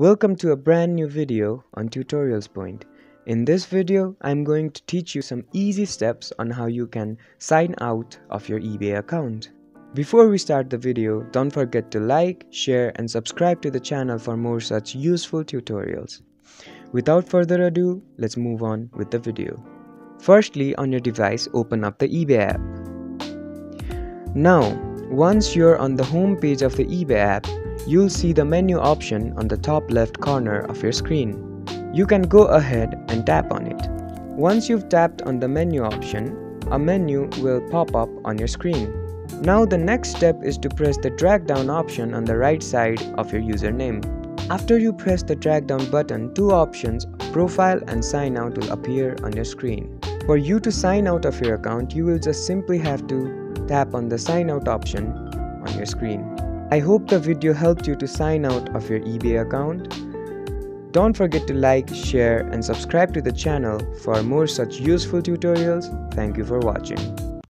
Welcome to a brand new video on Tutorials Point. In this video, I'm going to teach you some easy steps on how you can sign out of your eBay account. Before we start the video, don't forget to like, share and subscribe to the channel for more such useful tutorials. Without further ado, let's move on with the video. Firstly, on your device, open up the eBay app. Now, once you're on the home page of the eBay app, you'll see the menu option on the top left corner of your screen. You can go ahead and tap on it. Once you've tapped on the menu option, a menu will pop up on your screen. Now the next step is to press the drag down option on the right side of your username. After you press the drag down button, two options, profile and sign out will appear on your screen. For you to sign out of your account, you will just simply have to tap on the sign out option on your screen. I hope the video helped you to sign out of your eBay account. Don't forget to like, share and subscribe to the channel for more such useful tutorials. Thank you for watching.